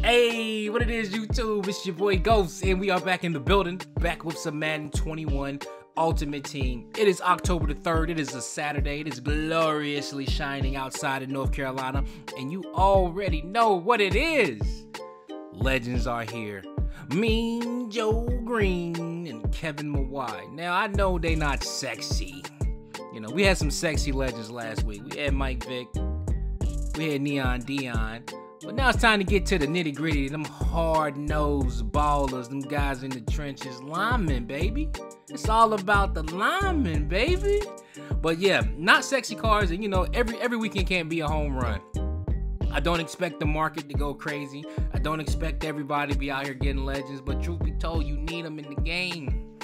Hey, what it is, YouTube? It's your boy Ghost, and we are back in the building, back with some Madden 21 Ultimate Team. It is October the 3rd. It is a Saturday. It is gloriously shining outside in North Carolina, and you already know what it is. Legends are here. Mean Joe Greene and Kevin Mawae. Now, I know they not sexy. You know, we had some sexy legends last week. We had Mike Vick. We had Neon Deion. But now it's time to get to the nitty gritty. Them hard nosed ballers, them guys in the trenches, linemen, baby. It's all about the linemen, baby. But yeah, not sexy cars, and you know, every every weekend can't be a home run. I don't expect the market to go crazy. I don't expect everybody to be out here getting legends, but truth be told, you need them in the game.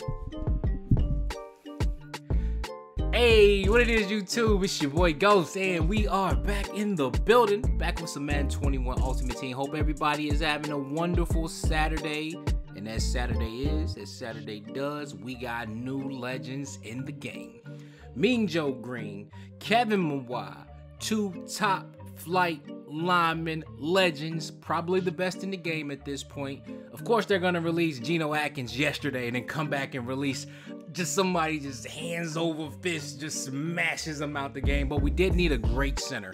Hey, what it is, YouTube? It's your boy Ghost, and we are back in the building, back with some Madden 21 Ultimate Team. Hope everybody is having a wonderful Saturday. And as Saturday is, as Saturday does, we got new legends in the game. Mean Joe Greene, Kevin Mawae, two top flight linemen, legends, probably the best in the game at this point. Of course, they're gonna release Geno Atkins yesterday and then come back and release just somebody just hands over fist, just smashes them out the game. But we did need a great center.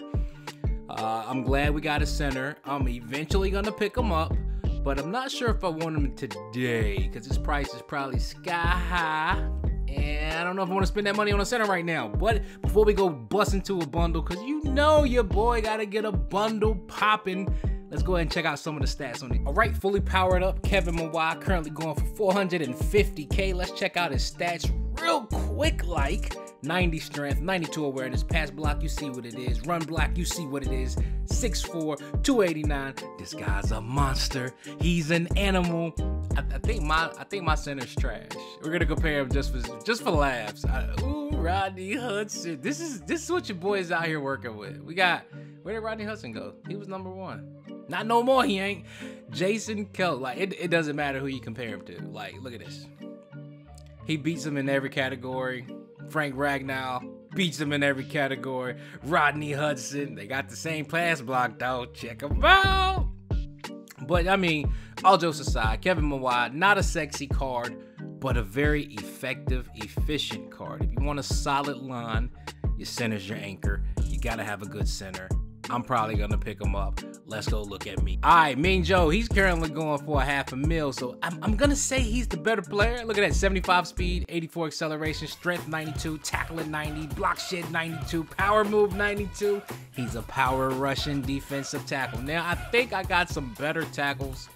Uh, I'm glad we got a center. I'm eventually gonna pick him up, but I'm not sure if I want him today because his price is probably sky high. And I don't know if I want to spend that money on a center right now. But before we go bust into a bundle, because you know your boy got to get a bundle popping. Let's go ahead and check out some of the stats on it. All right, fully powered up, Kevin Mawae currently going for 450k. Let's check out his stats real quick like 90 strength, 92 awareness, pass block, you see what it is, run block, you see what it is, 6'4, 289. This guy's a monster. He's an animal. I, I think my I think my center's trash. We're gonna compare him just for just for laughs. I, ooh, Rodney Hudson. This is this is what your boys out here working with. We got where did Rodney Hudson go? He was number one. Not no more, he ain't. Jason Kelce. Like it, it doesn't matter who you compare him to. Like, look at this. He beats him in every category. Frank Ragnow beats him in every category. Rodney Hudson, they got the same pass block though. Check them out. But I mean, all jokes aside, Kevin Mawae, not a sexy card, but a very effective, efficient card. If you want a solid line, your center's your anchor. You gotta have a good center. I'm probably gonna pick him up. Let's go look at me. All right, Mean Joe, he's currently going for a half a mil, so I'm, I'm gonna say he's the better player. Look at that, 75 speed, 84 acceleration, strength 92, tackling 90, block shed 92, power move 92. He's a power rushing defensive tackle. Now, I think I got some better tackles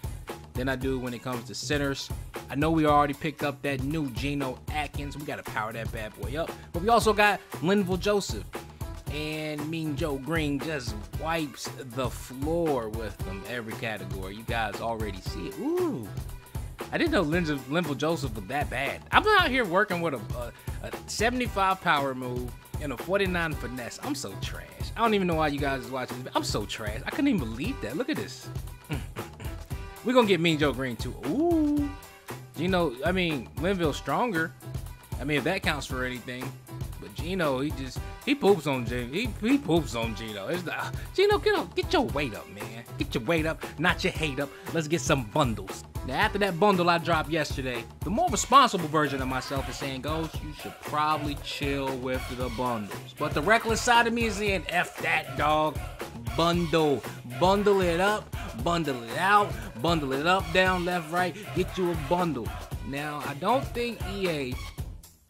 than I do when it comes to centers. I know we already picked up that new Geno Atkins. We gotta power that bad boy up. But we also got Linval Joseph and Mean Joe Greene just wipes the floor with them every category. You guys already see it. Ooh. I didn't know Linval, Linval Joseph was that bad. I'm out here working with a, a, a 75 power move and a 49 finesse. I'm so trash. I don't even know why you guys is watching. I'm so trash. I couldn't even believe that. Look at this. We're gonna get Mean Joe Greene too. Ooh. You know, I mean, Linval's stronger. I mean, if that counts for anything. But Geno, he just he poops on Geno. He, he poops on Geno. It's the, Geno, get up, get your weight up, man. Get your weight up, not your hate up. Let's get some bundles. Now, after that bundle I dropped yesterday, the more responsible version of myself is saying, Ghost, you should probably chill with the bundles. But the reckless side of me is saying, F that, dog. Bundle. Bundle it up, bundle it out, bundle it up, down, left, right. Get you a bundle. Now, I don't think EA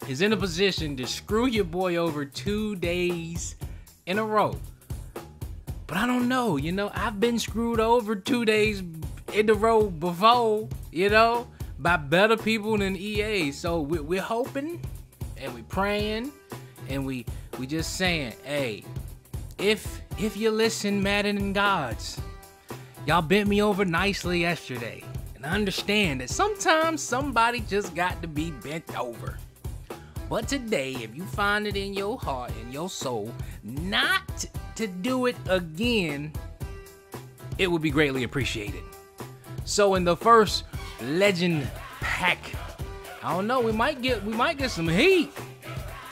is in a position to screw your boy over two days in a row. But I don't know, you know, I've been screwed over two days in a row before, you know, by better people than EA. So we're hoping and we're praying and we we just saying, hey, if if you listen, Madden and Gods, y'all bent me over nicely yesterday. And I understand that sometimes somebody just got to be bent over. But today, if you find it in your heart and your soul not to do it again, it would be greatly appreciated. So in the first legend pack, I don't know, we might get we might get some heat.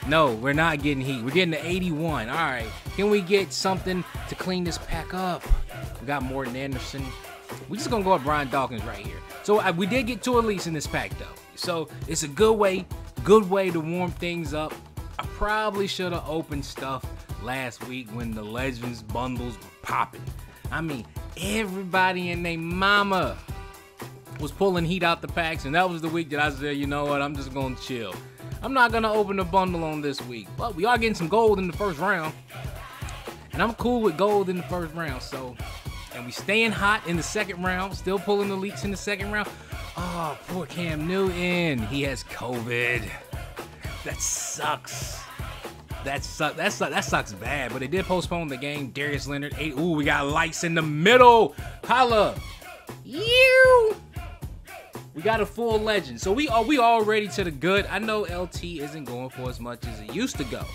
No, we're not getting heat. We're getting the 81. All right. Can we get something to clean this pack up? We got Morten Andersen. we just gonna go with Brian Dawkins right here. So uh, we did get two elites in this pack though. So it's a good way, good way to warm things up. I probably should have opened stuff last week when the Legends bundles were popping. I mean, everybody and their mama was pulling heat out the packs, and that was the week that I said, you know what, I'm just gonna chill. I'm not gonna open a bundle on this week, but we are getting some gold in the first round, and I'm cool with gold in the first round. So, and we staying hot in the second round, still pulling the leaks in the second round. Oh, poor Cam Newton, he has COVID. That sucks. That sucks. That sucks. That sucks bad. But they did postpone the game. Darius Leonard. Eight. Ooh, we got lights in the middle. Holla. You. We got a full legend. So we are we all ready to the good. I know LT isn't going for as much as it used to go.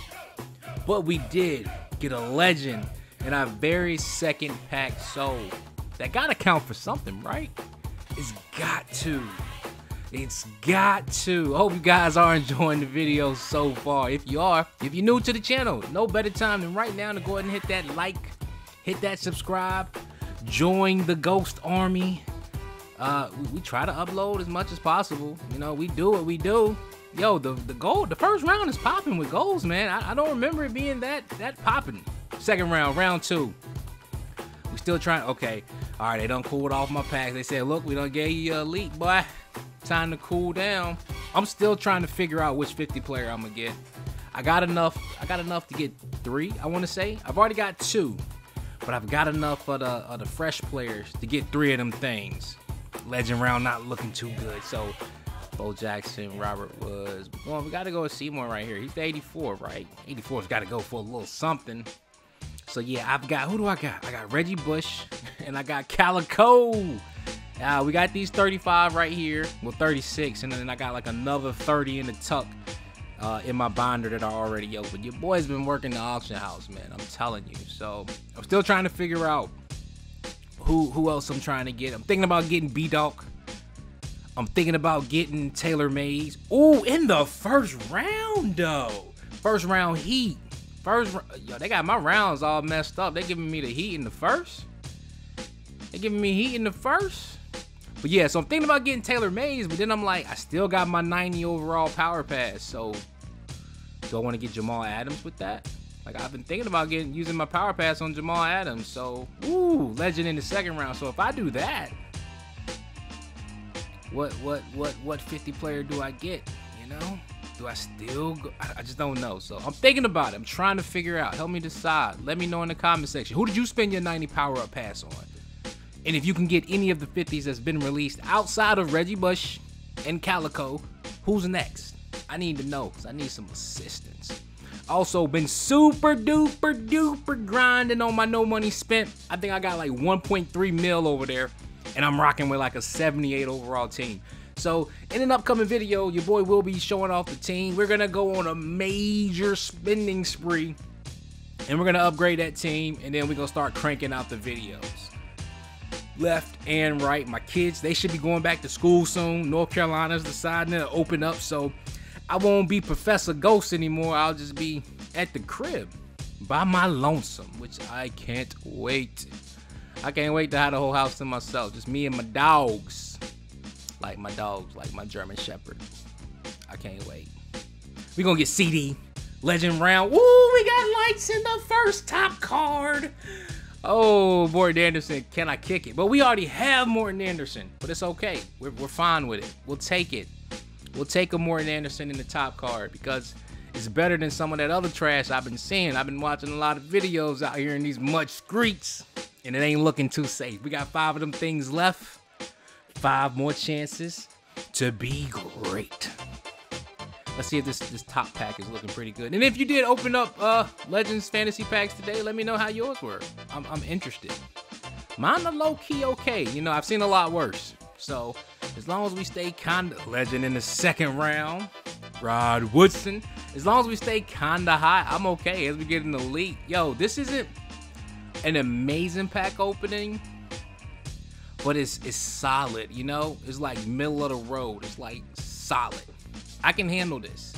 But we did get a legend in our very second pack sold. That gotta count for something, right? It's got to. It's got to. Hope you guys are enjoying the video so far. If you are, if you're new to the channel, no better time than right now to go ahead and hit that like, hit that subscribe, join the Ghost Army. Uh, we, try to upload as much as possible. You know, we do what we do. Yo, the the gold, the first round is popping with goals, man. I, I don't remember it being that that popping. Second round, round two. We still trying. Okay, all right. They don't cooled off my packs. They said, look, we don't gave you a elite, boy time to cool down. I'm still trying to figure out which 50 player I'm gonna get. I got enough. I got enough to get three. I want to say I've already got two, but I've got enough of the of the fresh players to get three of them things. Legend round not looking too good. So Bo Jackson, Robert Woods. Well, we got to go with Seymour right here. He's the 84, right? 84's got to go for a little something. So yeah, I've got who do I got? I got Reggie Bush and I got Calico. Uh, we got these 35 right here, well 36, and then I got like another 30 in the tuck uh, in my binder that I already opened. Your boy's been working the auction house, man. I'm telling you. So I'm still trying to figure out who who else I'm trying to get. I'm thinking about getting B Dog. I'm thinking about getting Taylor Mays. Oh, in the first round though. First round heat. First, yo, they got my rounds all messed up. They giving me the heat in the first. They giving me heat in the first. But yeah, so I'm thinking about getting Taylor Mays, but then I'm like, I still got my 90 overall power pass. So do I want to get Jamal Adams with that? Like I've been thinking about getting using my power pass on Jamal Adams. So ooh, legend in the second round. So if I do that, what what what what 50 player do I get? You know? Do I still go? I just don't know. So I'm thinking about it. I'm trying to figure out. Help me decide. Let me know in the comment section. Who did you spend your 90 power up pass on? And if you can get any of the 50s that's been released outside of Reggie Bush and Calico, who's next? I need to know because I need some assistance. Also, been super duper duper grinding on my no money spent. I think I got like 1.3 mil over there, and I'm rocking with like a 78 overall team. So, in an upcoming video, your boy will be showing off the team. We're gonna go on a major spending spree, and we're gonna upgrade that team, and then we're gonna start cranking out the videos left and right. My kids, they should be going back to school soon. North Carolina's deciding to open up, so I won't be Professor Ghost anymore. I'll just be at the crib by my lonesome, which I can't wait. I can't wait to have the whole house to myself. Just me and my dogs. Like my dogs, like my German Shepherd. I can't wait. We gonna get CD. Legend round. Woo, we got lights in the first top card. Oh, Morten Andersen, can I kick it? But we already have Morten Andersen, but it's okay. We're, we're fine with it. We'll take it. We'll take a Morten Andersen in the top card because it's better than some of that other trash I've been seeing. I've been watching a lot of videos out here in these mud streets, and it ain't looking too safe. We got five of them things left. Five more chances to be great. Let's see if this this top pack is looking pretty good. And if you did open up uh Legends fantasy packs today, let me know how yours were. I'm, I'm interested. Mine are low key okay. You know, I've seen a lot worse. So as long as we stay kinda legend in the second round, Rod Woodson. As long as we stay kinda high, I'm okay. As we get an elite, yo, this isn't an amazing pack opening, but it's it's solid. You know, it's like middle of the road. It's like solid. I can handle this.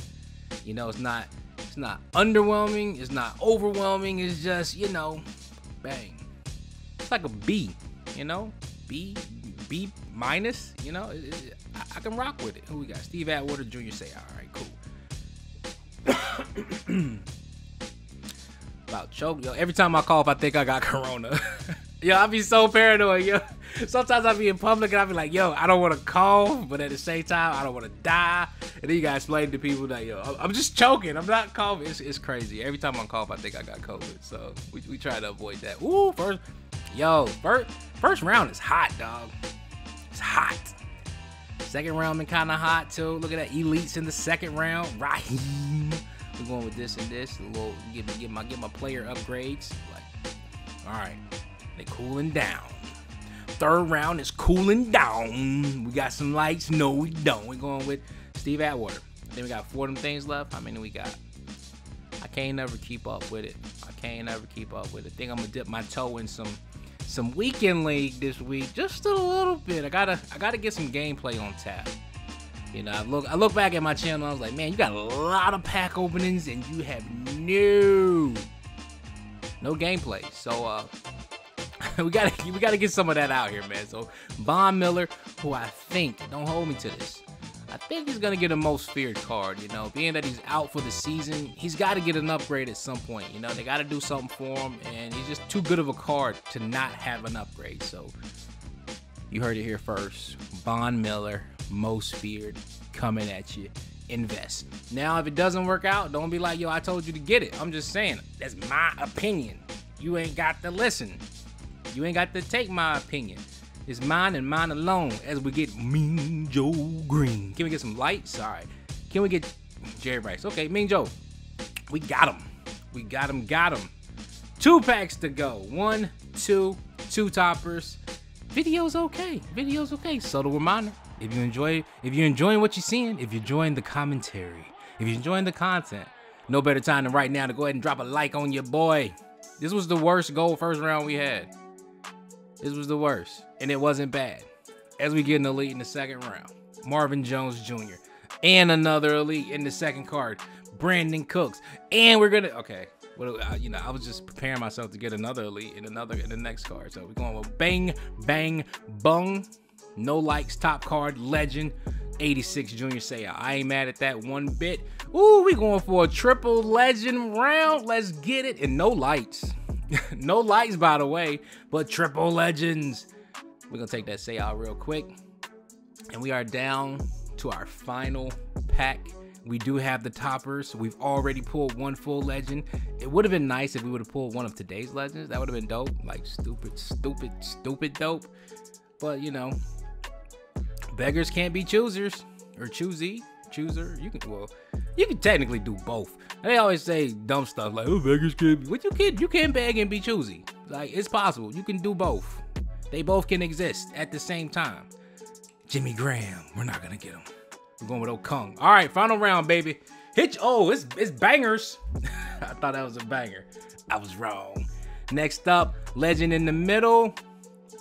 You know, it's not it's not underwhelming, it's not overwhelming, it's just, you know, bang. It's like a B, you know? B B minus. You know, it, it, I, I, can rock with it. Who we got? Steve Atwater Jr. Say, all right, cool. About choke, yo. Every time I cough, I think I got corona. Yo, I be so paranoid, yo. Sometimes I be in public and I be like, yo, I don't want to cough, but at the same time, I don't want to die. And then you gotta explain to people that, yo, I'm just choking. I'm not coughing. It's, it's crazy. Every time I cough, I think I got COVID. So we, we try to avoid that. Ooh, first, yo, first, first round is hot, dog. It's hot. Second round been kind of hot too. Look at that elites in the second round. Raheem. We're going with this and this. A little get, get my get my player upgrades. Like, all right, they cooling down. Third round is cooling down. We got some lights. No, we don't. We're going with Steve Atwater. Then we got four of them things left. How many we got? I can't never keep up with it. I can't never keep up with it. I think I'm gonna dip my toe in some some weekend league this week, just a little bit. I gotta I gotta get some gameplay on tap. You know, I look I look back at my channel, I was like, man, you got a lot of pack openings and you have no no gameplay. So uh we gotta we gotta get some of that out here, man. So Von Miller, who I think, don't hold me to this. I think he's gonna get a most feared card, you know, being that he's out for the season, he's gotta get an upgrade at some point. You know, they gotta do something for him, and he's just too good of a card to not have an upgrade. So you heard it here first. Von Miller, most feared, coming at you. Invest. Now, if it doesn't work out, don't be like, yo, I told you to get it. I'm just saying, that's my opinion. You ain't got to listen. You ain't got to take my opinion. It's mine and mine alone as we get Mean Joe Greene. Can we get some lights? All right. Can we get Jerry Rice? Okay, Mean Joe. We got him. We got him, got him. Two packs to go. One, two, two toppers. Video's okay. Video's okay. Subtle reminder. If you enjoy, if you're enjoying what you're seeing, if you're enjoying the commentary, if you're enjoying the content, no better time than right now to go ahead and drop a like on your boy. This was the worst goal first round we had. This was the worst, and it wasn't bad. As we get an elite in the second round, Marvin Jones Jr. and another elite in the second card, Brandin Cooks, and we're gonna okay. Well, uh, you know, I was just preparing myself to get another elite in another in the next card. So we're going with bang, bang, bung. No likes, top card, legend, 86 Junior Seau. I ain't mad at that one bit. Ooh, we going for a triple legend round. Let's get it. And no lights. no lights, by the way, but triple legends. We're gonna take that say out real quick. And we are down to our final pack. We do have the toppers. We've already pulled one full legend. It would have been nice if we would have pulled one of today's legends. That would have been dope. Like stupid, stupid, stupid dope. But you know, beggars can't be choosers or choosy chooser. You can well, you can technically do both. They always say dumb stuff like, "Oh, beggars can't." What you can you can beg and be choosy. Like it's possible. You can do both. They both can exist at the same time. Jimmy Graham, we're not gonna get him. We're going with Okung. All right, final round, baby. Hitch. Oh, it's it's bangers. I thought that was a banger. I was wrong. Next up, legend in the middle.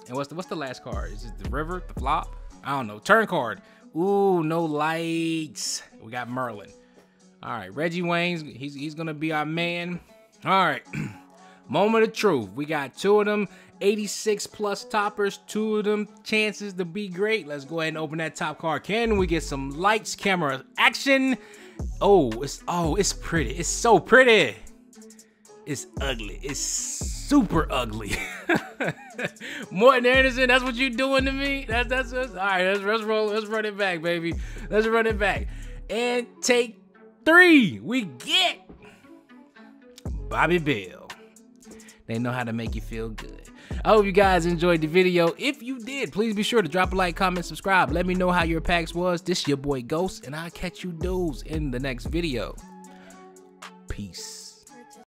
And what's the what's the last card? Is it the river, the flop? I don't know. Turn card. Ooh, no lights. We got Merlin. All right, Reggie Wayne's he's he's gonna be our man. All right, moment of truth. We got two of them, 86 plus toppers, two of them chances to be great. Let's go ahead and open that top card. Can we get some lights, camera, action? Oh, it's oh, it's pretty. It's so pretty. It's ugly. It's super ugly. Morten Andersen, that's what you're doing to me. That's that's, that's all right. Let's let's roll. Let's run it back, baby. Let's run it back. And take three. We get Bobby Bell. They know how to make you feel good. I hope you guys enjoyed the video. If you did, please be sure to drop a like, comment, subscribe. Let me know how your packs was. This your boy Ghost, and I'll catch you dudes in the next video. Peace.